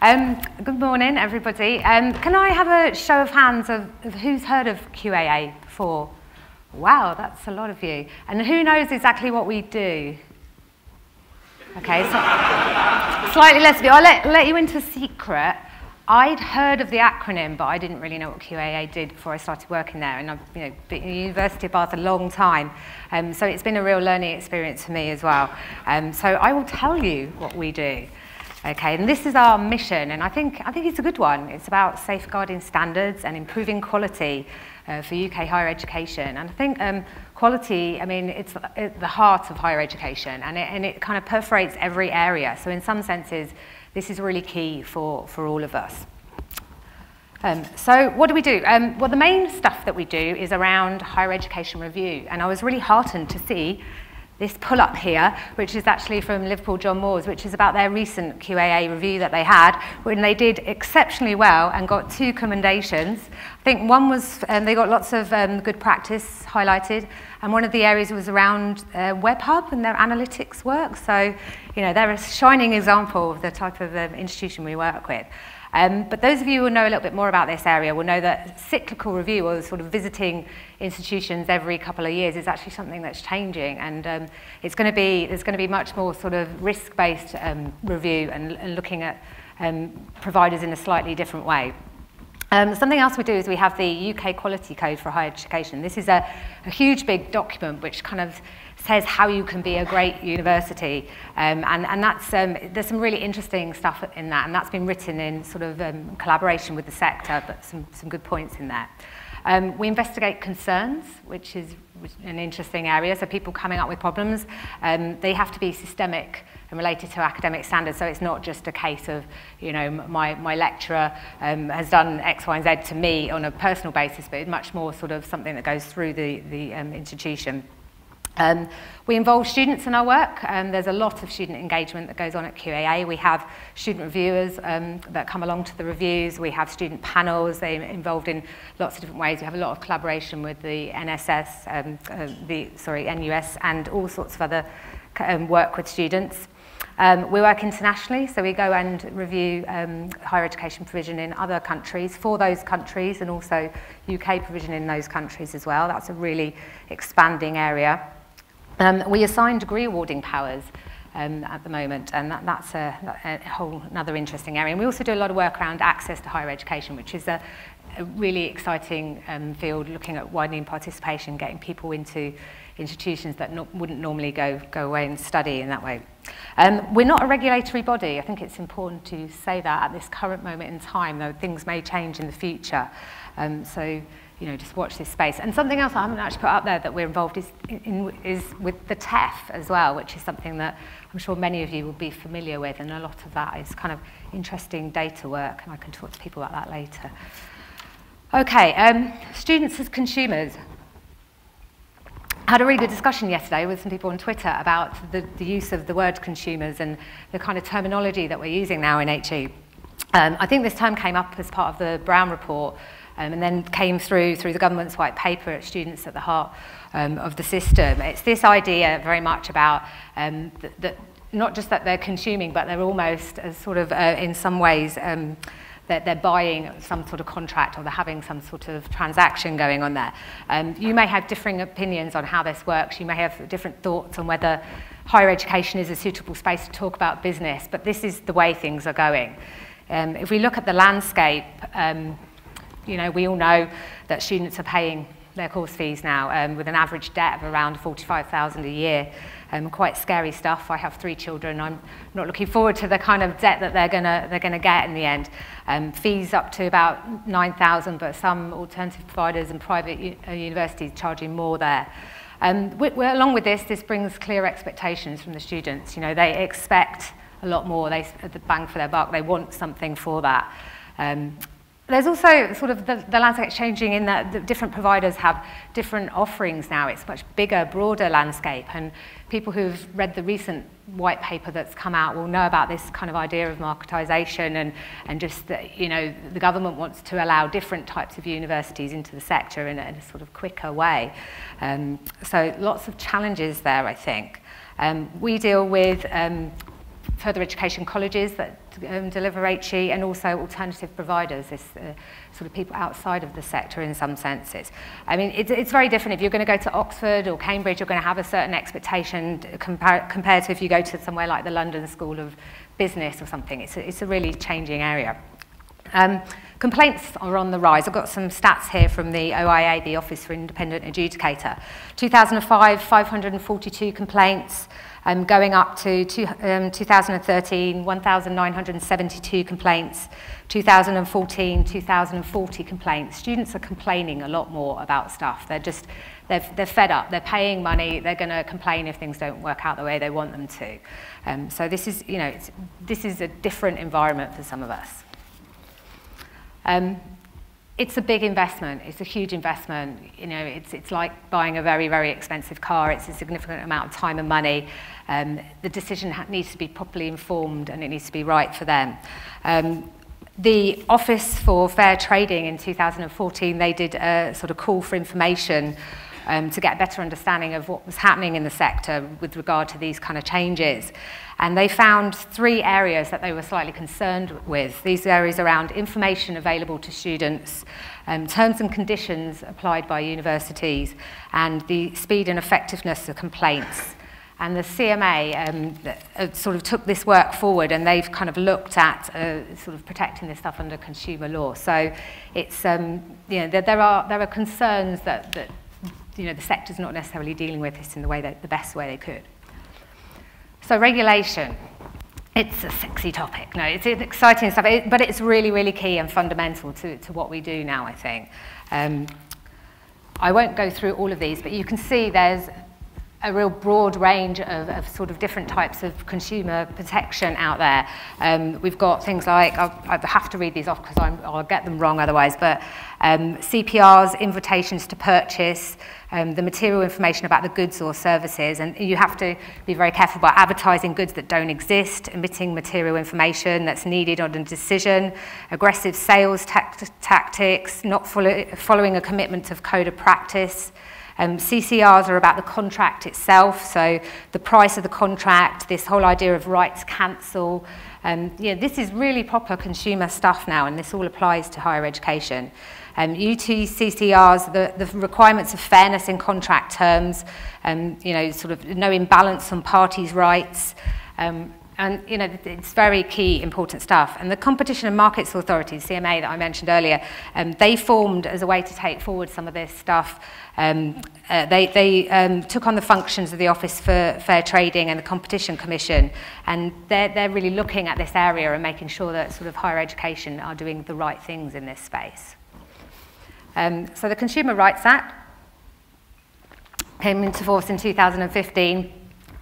Um, good morning, everybody. Um, can I have a show of hands of, of who's heard of QAA before? Wow, that's a lot of you. And who knows exactly what we do? Okay, so slightly less of you. I'll let, let you into a secret. I'd heard of the acronym, but I didn't really know what QAA did before I started working there. And I've you know, been at the University of Bath a long time, um, so it's been a real learning experience for me as well. Um, so I will tell you what we do. Okay, and this is our mission, and I think, I think it's a good one. It's about safeguarding standards and improving quality uh, for UK higher education. And I think um, quality, I mean, it's the heart of higher education, and it, and it kind of perforates every area. So in some senses, this is really key for, for all of us. Um, so what do we do? Um, well, the main stuff that we do is around higher education review, and I was really heartened to see this pull-up here, which is actually from Liverpool John Moores, which is about their recent QAA review that they had, when they did exceptionally well and got two commendations. I think one was, um, they got lots of um, good practice highlighted, and one of the areas was around uh, WebHub and their analytics work. So, you know, they're a shining example of the type of um, institution we work with. Um, but those of you who know a little bit more about this area will know that cyclical review or sort of visiting institutions every couple of years is actually something that's changing and um, it's going to be, there's going to be much more sort of risk-based um, review and, and looking at um, providers in a slightly different way. Um, something else we do is we have the UK Quality Code for Higher Education. This is a, a huge big document which kind of says how you can be a great university. Um, and and that's, um, there's some really interesting stuff in that, and that's been written in sort of um, collaboration with the sector, but some, some good points in there. Um, we investigate concerns, which is an interesting area. So people coming up with problems, um, they have to be systemic and related to academic standards. So it's not just a case of, you know, my, my lecturer um, has done X, Y, and Z to me on a personal basis, but it's much more sort of something that goes through the, the um, institution. Um, we involve students in our work. Um, there's a lot of student engagement that goes on at QAA. We have student reviewers um, that come along to the reviews. We have student panels. They're involved in lots of different ways. We have a lot of collaboration with the NSS, um, uh, the, sorry, NUS, and all sorts of other um, work with students. Um, we work internationally, so we go and review um, higher education provision in other countries for those countries and also UK provision in those countries as well. That's a really expanding area. Um, we assign degree awarding powers um, at the moment, and that, that's a, a whole another interesting area. And we also do a lot of work around access to higher education, which is a, a really exciting um, field, looking at widening participation, getting people into institutions that no, wouldn't normally go, go away and study in that way. Um, we're not a regulatory body. I think it's important to say that at this current moment in time, though things may change in the future. Um, so you know, just watch this space. And something else I haven't actually put up there that we're involved is, in, is with the TEF as well, which is something that I'm sure many of you will be familiar with, and a lot of that is kind of interesting data work, and I can talk to people about that later. Okay, um, students as consumers. I had a really good discussion yesterday with some people on Twitter about the, the use of the word consumers and the kind of terminology that we're using now in HE. Um, I think this term came up as part of the Brown report, um, and then came through through the government's white paper at students at the heart um, of the system. It's this idea very much about um, that, that not just that they're consuming, but they're almost as sort of uh, in some ways um, that they're buying some sort of contract or they're having some sort of transaction going on there. Um, you may have differing opinions on how this works. You may have different thoughts on whether higher education is a suitable space to talk about business, but this is the way things are going. Um, if we look at the landscape, um, you know, we all know that students are paying their course fees now um, with an average debt of around 45,000 a year. Um, quite scary stuff. I have three children. I'm not looking forward to the kind of debt that they're going to they're gonna get in the end. Um, fees up to about 9,000, but some alternative providers and private uh, universities charging more there. Um, we, along with this, this brings clear expectations from the students. You know, they expect a lot more. They the bang for their buck. They want something for that. Um, There's also sort of the, the landscape changing in that the different providers have different offerings now. It's much bigger, broader landscape. And people who've read the recent white paper that's come out will know about this kind of idea of marketisation and, and just that, you know, the government wants to allow different types of universities into the sector in a, in a sort of quicker way. Um, so lots of challenges there, I think. Um, we deal with um, further education colleges that um, deliver HE and also alternative providers, this uh, sort of people outside of the sector in some senses. I mean, it's, it's very different. If you're going to go to Oxford or Cambridge, you're going to have a certain expectation compar compared to if you go to somewhere like the London School of Business or something. It's a, it's a really changing area. Um, complaints are on the rise. I've got some stats here from the OIA, the Office for Independent Adjudicator. 2005, 542 complaints um, going up to two, um, 2013, 1,972 complaints, 2014, 2,040 complaints. Students are complaining a lot more about stuff. They're just, they're, they're fed up. They're paying money. They're going to complain if things don't work out the way they want them to. Um, so this is, you know, this is a different environment for some of us. Um, it's a big investment. It's a huge investment. You know, it's, it's like buying a very, very expensive car. It's a significant amount of time and money. Um, the decision needs to be properly informed and it needs to be right for them. Um, the Office for Fair Trading in 2014, they did a sort of call for information um, to get a better understanding of what was happening in the sector with regard to these kind of changes. And they found three areas that they were slightly concerned with. These areas around information available to students, um, terms and conditions applied by universities, and the speed and effectiveness of complaints. And the CMA um, uh, sort of took this work forward and they've kind of looked at uh, sort of protecting this stuff under consumer law. So it's, um, you know, there, there, are, there are concerns that, that you know, the sector's not necessarily dealing with this in the way that, the best way they could. So regulation, it's a sexy topic. No, it's exciting stuff, but it's really, really key and fundamental to, to what we do now, I think. Um, I won't go through all of these, but you can see there's a real broad range of, of sort of different types of consumer protection out there. Um, we've got things like, I have to read these off because I'll get them wrong otherwise, but um, CPRs, invitations to purchase, um, the material information about the goods or services. And you have to be very careful about advertising goods that don't exist, omitting material information that's needed on a decision, aggressive sales tact tactics, not follow following a commitment of code of practice. Um, CCRs are about the contract itself, so the price of the contract, this whole idea of rights cancel. Um, this is really proper consumer stuff now, and this all applies to higher education. Um, UTCCRs, the, the requirements of fairness in contract terms, um, you know, sort of no imbalance on parties' rights, um, and you know, it's very key, important stuff. And the Competition and Markets Authority, CMA, that I mentioned earlier, um, they formed as a way to take forward some of this stuff. Um, uh, they they um, took on the functions of the Office for Fair Trading and the Competition Commission, and they're, they're really looking at this area and making sure that sort of higher education are doing the right things in this space. Um, so the Consumer Rights Act came into force in 2015,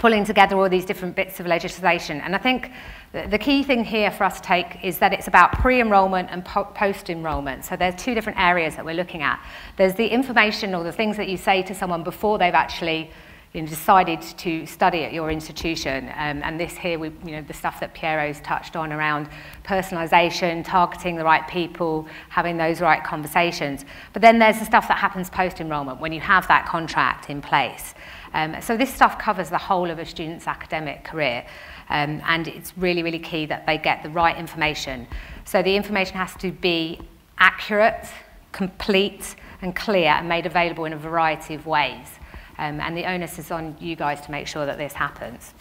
pulling together all these different bits of legislation. And I think the key thing here for us to take is that it's about pre-enrollment and po post-enrollment. So there's two different areas that we're looking at. There's the information or the things that you say to someone before they've actually you know, decided to study at your institution. Um, and this here, we, you know, the stuff that Piero's touched on around personalisation, targeting the right people, having those right conversations. But then there's the stuff that happens post-enrolment, when you have that contract in place. Um, so this stuff covers the whole of a student's academic career um, and it's really, really key that they get the right information. So the information has to be accurate, complete and clear and made available in a variety of ways. Um, and the onus is on you guys to make sure that this happens.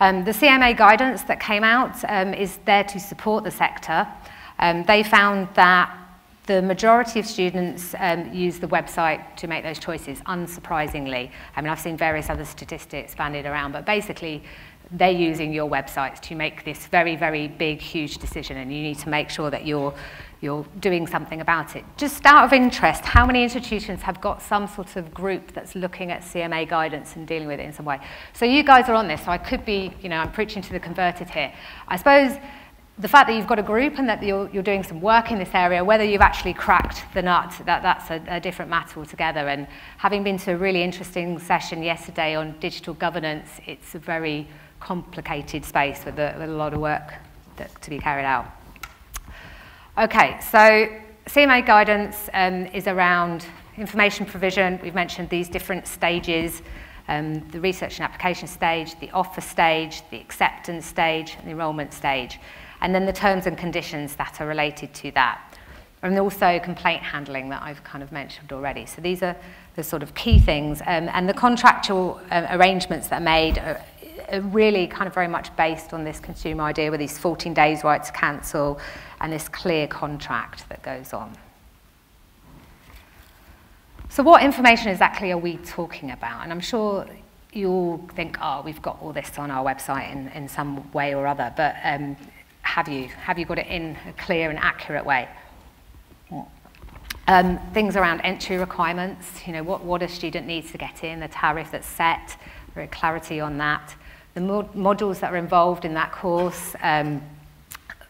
Um, the CMA guidance that came out um, is there to support the sector. Um, they found that the majority of students um, use the website to make those choices, unsurprisingly. I mean, I've seen various other statistics banded around, but basically, they're using your websites to make this very, very big, huge decision, and you need to make sure that you're, you're doing something about it. Just out of interest, how many institutions have got some sort of group that's looking at CMA guidance and dealing with it in some way? So you guys are on this, so I could be, you know, I'm preaching to the converted here. I suppose the fact that you've got a group and that you're, you're doing some work in this area, whether you've actually cracked the nut, that, that's a, a different matter altogether. And having been to a really interesting session yesterday on digital governance, it's a very complicated space with a, with a lot of work that, to be carried out. Okay, so CMA guidance um, is around information provision. We've mentioned these different stages. um, the research and application stage, the offer stage, the acceptance stage, and the enrolment stage, and then the terms and conditions that are related to that. And also complaint handling that I've kind of mentioned already. So these are the sort of key things. Um, and the contractual uh, arrangements that are made are, are really kind of very much based on this consumer idea with these 14 days right to cancel and this clear contract that goes on. So what information exactly are we talking about? And I'm sure you all think, oh, we've got all this on our website in, in some way or other, but um, have you? Have you got it in a clear and accurate way? Um, things around entry requirements, you know, what, what a student needs to get in, the tariff that's set, very clarity on that. The mod modules that are involved in that course, um,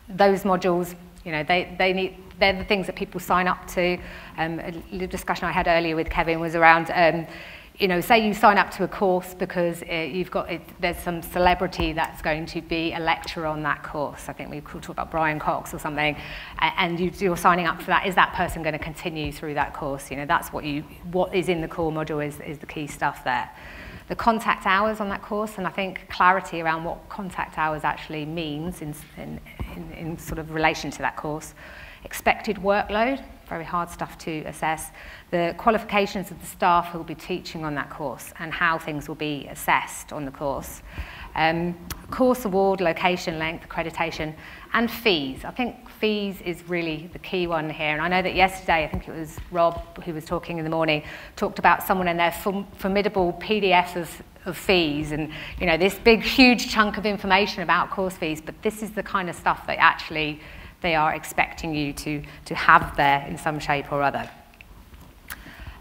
those modules, you know, they, they need, they're the things that people sign up to. Um, a discussion I had earlier with Kevin was around, um, you know, say you sign up to a course because it, you've got it, there's some celebrity that's going to be a lecturer on that course. I think we could talk about Brian Cox or something, and you, you're signing up for that. Is that person going to continue through that course? You know, that's what you what is in the core module is is the key stuff there. The contact hours on that course, and I think clarity around what contact hours actually means in in, in, in sort of relation to that course. Expected workload. Very hard stuff to assess. The qualifications of the staff who will be teaching on that course and how things will be assessed on the course. Um, course award, location, length, accreditation, and fees. I think fees is really the key one here. And I know that yesterday, I think it was Rob who was talking in the morning, talked about someone in their formidable PDF of, of fees and, you know, this big, huge chunk of information about course fees. But this is the kind of stuff that actually they are expecting you to, to have there in some shape or other.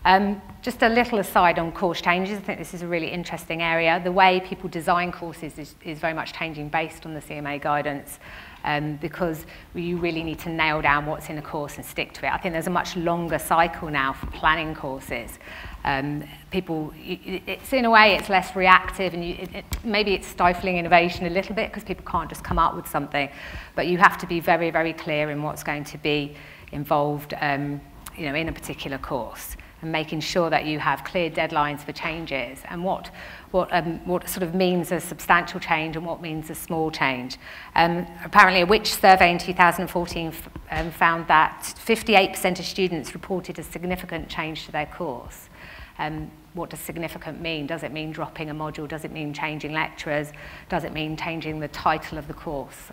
Um, just a little aside on course changes, I think this is a really interesting area. The way people design courses is, is very much changing based on the CMA guidance um, because you really need to nail down what's in a course and stick to it. I think there's a much longer cycle now for planning courses. Um, people, it's in a way it's less reactive and you, it, it, maybe it's stifling innovation a little bit because people can't just come up with something, but you have to be very, very clear in what's going to be involved um, you know, in a particular course. And making sure that you have clear deadlines for changes and what, what, um, what sort of means a substantial change and what means a small change. Um, apparently a Which survey in 2014 um, found that 58% of students reported a significant change to their course. Um, what does significant mean? Does it mean dropping a module? Does it mean changing lecturers? Does it mean changing the title of the course?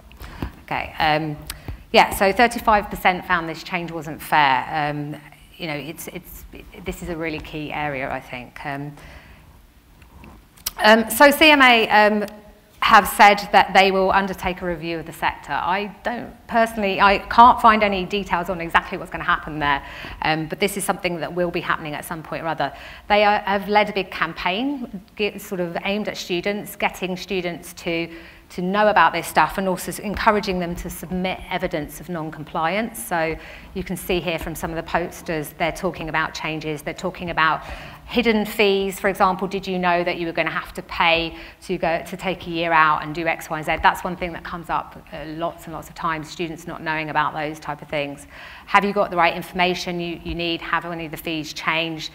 Okay. Um, yeah, so 35% found this change wasn't fair. Um, you know, it's, it's, this is a really key area, I think. Um, um, so CMA um, have said that they will undertake a review of the sector. I don't personally, I can't find any details on exactly what's going to happen there, um, but this is something that will be happening at some point or other. They are, have led a big campaign, get, sort of aimed at students, getting students to to know about this stuff and also encouraging them to submit evidence of non-compliance. So you can see here from some of the posters, they're talking about changes, they're talking about hidden fees, for example, did you know that you were going to have to pay to go to take a year out and do X, Y, Z? That's one thing that comes up uh, lots and lots of times, students not knowing about those type of things. Have you got the right information you, you need? Have any of the fees changed?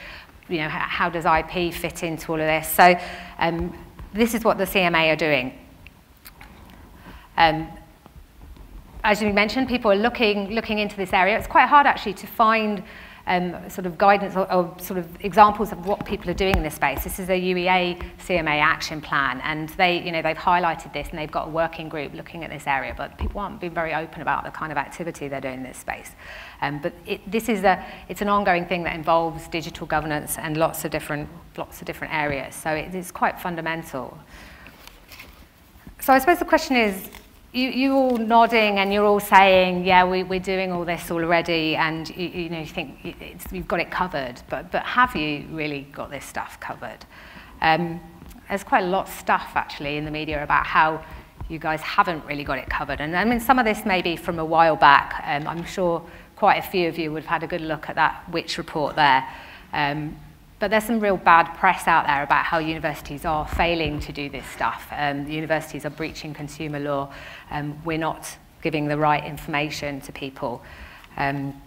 You know, how does IP fit into all of this? So um, this is what the CMA are doing. Um, as you mentioned, people are looking, looking into this area. It's quite hard actually to find um, sort of guidance or, or sort of examples of what people are doing in this space. This is a UEA CMA action plan, and they, you know, they've highlighted this, and they've got a working group looking at this area. But people aren't being very open about the kind of activity they're doing in this space. Um, but it, this is a, it's an ongoing thing that involves digital governance and lots of different, lots of different areas. So it is quite fundamental. So I suppose the question is, you, you all nodding and you're all saying, yeah, we, we're doing all this already and you, you know, you think it's, you've got it covered, but, but have you really got this stuff covered? Um, there's quite a lot of stuff actually in the media about how you guys haven't really got it covered. And I mean, some of this may be from a while back. Um, I'm sure quite a few of you would have had a good look at that Which report there. Um, but there's some real bad press out there about how universities are failing to do this stuff. Um, universities are breaching consumer law. Um, we're not giving the right information to people. Um,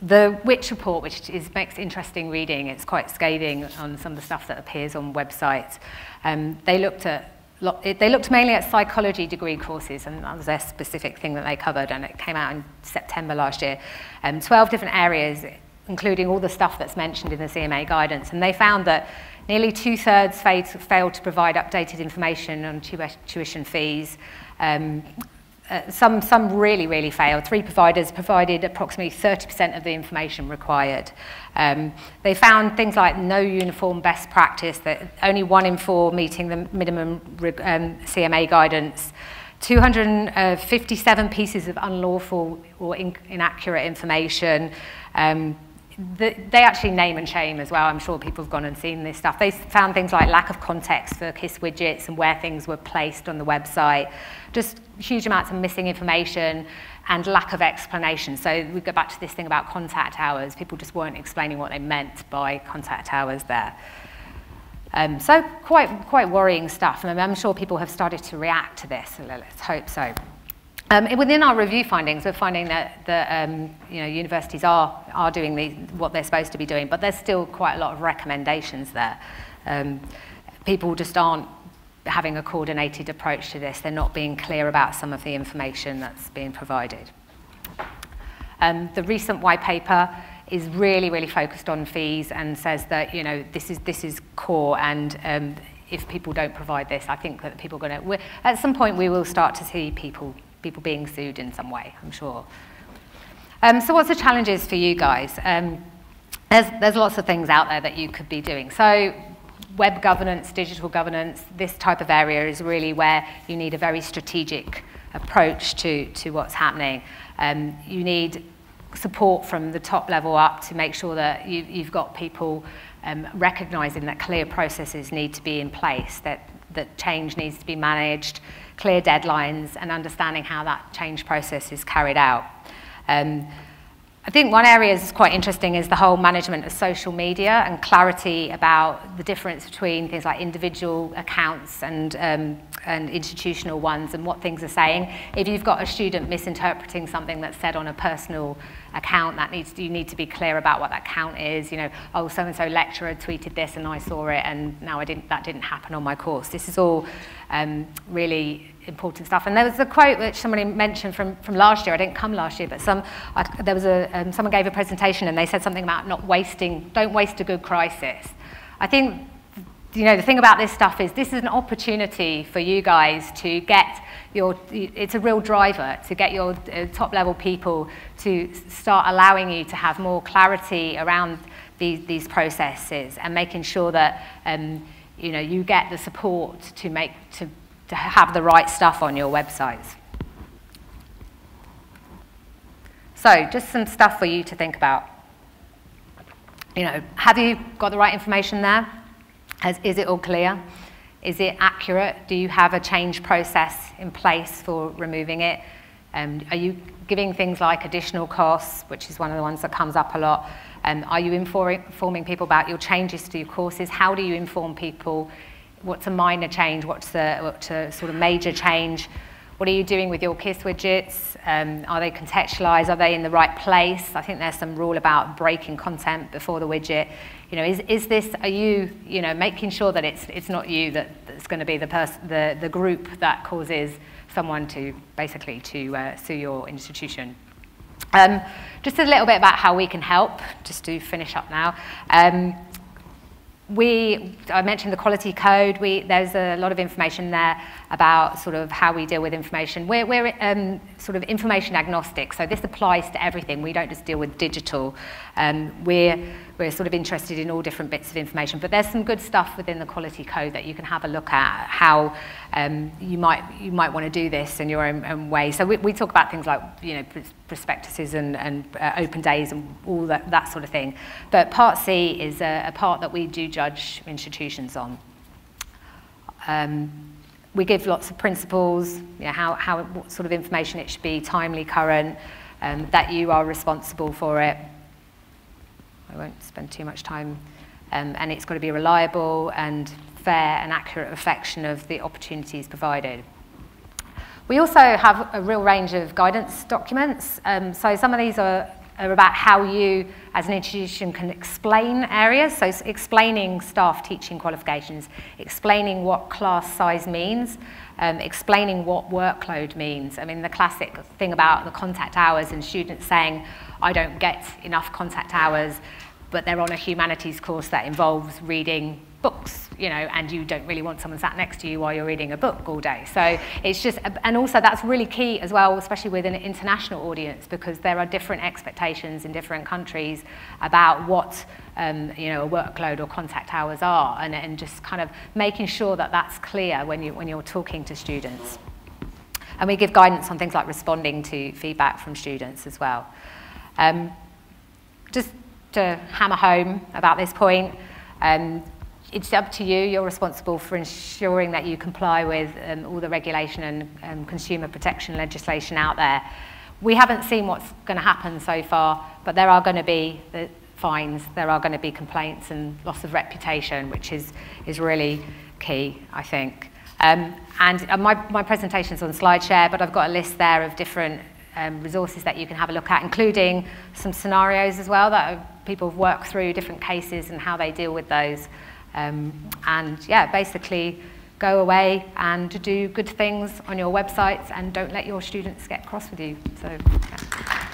the Which report, which is, makes interesting reading, it's quite scathing on some of the stuff that appears on websites. Um, they looked at they looked mainly at psychology degree courses, and that was their specific thing that they covered, and it came out in September last year. Um, 12 different areas, including all the stuff that's mentioned in the CMA guidance, and they found that nearly two-thirds failed to provide updated information on tuition fees, um, uh, some, some really, really failed. Three providers provided approximately 30% of the information required. Um, they found things like no uniform best practice, that only one in four meeting the minimum um, CMA guidance, 257 pieces of unlawful or in inaccurate information, um, the, they actually name and shame as well. I'm sure people have gone and seen this stuff. They found things like lack of context for KISS widgets and where things were placed on the website, just huge amounts of missing information and lack of explanation. So we go back to this thing about contact hours. People just weren't explaining what they meant by contact hours there. Um, so quite, quite worrying stuff. And I'm sure people have started to react to this. Let's hope so. Um, within our review findings, we're finding that, that um, you know, universities are, are doing the, what they're supposed to be doing, but there's still quite a lot of recommendations there. Um, people just aren't having a coordinated approach to this. They're not being clear about some of the information that's being provided. Um, the recent white paper is really, really focused on fees and says that, you know, this is, this is core and um, if people don't provide this, I think that people are going to, at some point we will start to see people people being sued in some way, I'm sure. Um, so what's the challenges for you guys? Um, there's, there's lots of things out there that you could be doing. So web governance, digital governance, this type of area is really where you need a very strategic approach to, to what's happening. Um, you need support from the top level up to make sure that you, you've got people um, recognizing that clear processes need to be in place, that, that change needs to be managed, clear deadlines and understanding how that change process is carried out. Um, I think one area that's quite interesting is the whole management of social media and clarity about the difference between things like individual accounts and, um, and institutional ones and what things are saying. If you've got a student misinterpreting something that's said on a personal account, that needs you need to be clear about what that account is. You know, oh, so-and-so lecturer tweeted this and I saw it and now I didn't, that didn't happen on my course. This is all um, really important stuff. And there was a quote which somebody mentioned from, from last year. I didn't come last year, but some, I, there was a, um, someone gave a presentation and they said something about not wasting, don't waste a good crisis. I think, you know, the thing about this stuff is this is an opportunity for you guys to get your, it's a real driver to get your uh, top level people to start allowing you to have more clarity around these, these processes and making sure that um, you know, you get the support to, make, to, to have the right stuff on your websites. So just some stuff for you to think about. You know, have you got the right information there? Has, is it all clear? Is it accurate? Do you have a change process in place for removing it? Um, are you giving things like additional costs, which is one of the ones that comes up a lot? Um, are you informing people about your changes to your courses? How do you inform people? What's a minor change? What's a, what's a sort of major change? What are you doing with your KISS widgets? Um, are they contextualized? Are they in the right place? I think there's some rule about breaking content before the widget. You know, is, is this, are you, you know, making sure that it's, it's not you that, that's going to be the, person, the, the group that causes someone to basically to uh, sue your institution? Um, just a little bit about how we can help, just to finish up now. Um, we, I mentioned the quality code. We, there's a lot of information there about sort of how we deal with information. We're, we're um, sort of information agnostic, so this applies to everything. We don't just deal with digital. Um, we're, we're sort of interested in all different bits of information, but there's some good stuff within the quality code that you can have a look at, how um, you, might, you might want to do this in your own, own way. So we, we talk about things like, you know, prospectuses and, and uh, open days and all that, that sort of thing. But part C is a, a part that we do judge institutions on. Um, we give lots of principles, you know, how, how, what sort of information it should be, timely, current, um, that you are responsible for it. I won't spend too much time. Um, and it's got to be reliable and fair and accurate reflection of the opportunities provided. We also have a real range of guidance documents. Um, so some of these are are about how you, as an institution, can explain areas. So explaining staff teaching qualifications, explaining what class size means, um, explaining what workload means. I mean, the classic thing about the contact hours and students saying, I don't get enough contact hours, but they're on a humanities course that involves reading books, you know, and you don't really want someone sat next to you while you're reading a book all day. So it's just, and also that's really key as well, especially with an international audience, because there are different expectations in different countries about what, um, you know, a workload or contact hours are, and, and just kind of making sure that that's clear when, you, when you're talking to students. And we give guidance on things like responding to feedback from students as well. Um, just to hammer home about this point, um, it's up to you. You're responsible for ensuring that you comply with um, all the regulation and um, consumer protection legislation out there. We haven't seen what's going to happen so far, but there are going to be the fines, there are going to be complaints and loss of reputation, which is, is really key, I think. Um, and uh, my, my presentation's on SlideShare, but I've got a list there of different um, resources that you can have a look at, including some scenarios as well that people have worked through different cases and how they deal with those. Um, and yeah, basically go away and do good things on your websites and don't let your students get cross with you. So, yeah.